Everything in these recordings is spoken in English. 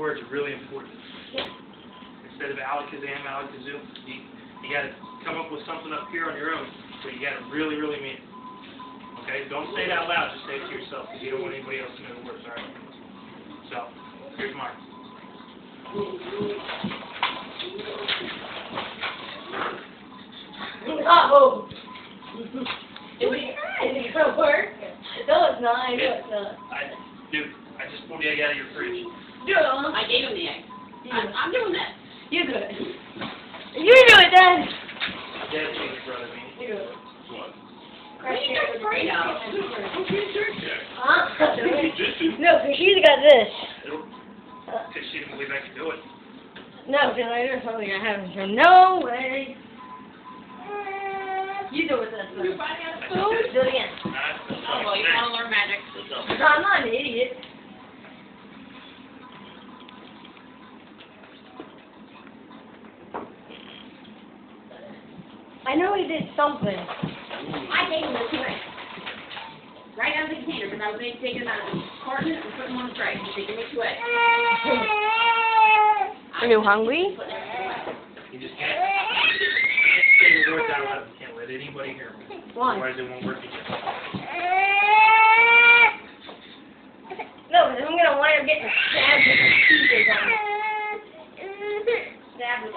words are really important. Instead of alakazam, alakazoo, you, you gotta come up with something up here on your own, but you gotta really, really mean it. Okay, don't say it out loud, just say it to yourself, because you don't want anybody else to know the words, alright? So, here's mine. No! Is it work? It's not. I know it's not. I, dude, I just pulled the egg out of your fridge. Do it, Mom. I gave him the egg. I'm, I'm doing this. You do it. You do it, then. Dad changed your brother, me. You do it. What? What are you guys afraid of? Huh? No, because she's got this. Because uh. she didn't believe I could do it. No, because I know something I haven't. So no way. Uh. You do it then. You finally got a I spoon? just did Do it again. it. Nah, that's Oh, well, you fine. want to learn magic. No, I'm not an idiot. I know he did something. I gave him the two eggs. Right out of the container, because I was going to take them out of the carton and put them on the tray. He said, give me two eggs. Are you hungry? Put them away. You just can't, can't say the words. You can't let anybody hear me. Why? Otherwise, it won't work again. No, because I'm gonna wind up getting stabbed with the teeth on me. Stabbed with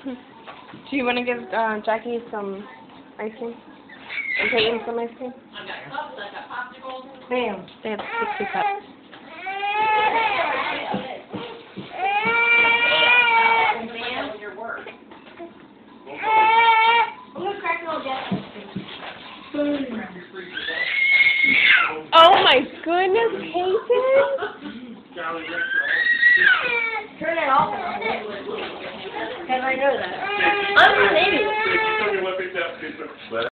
Do you want to give uh, Jackie some ice cream? And Peyton some ice cream? I've got cups, I've got popsicles. Bam. They have 60 cups. That was your word. I'm gonna crack it all down. Oh my goodness, Peyton! Because I know that. I'm an idiot.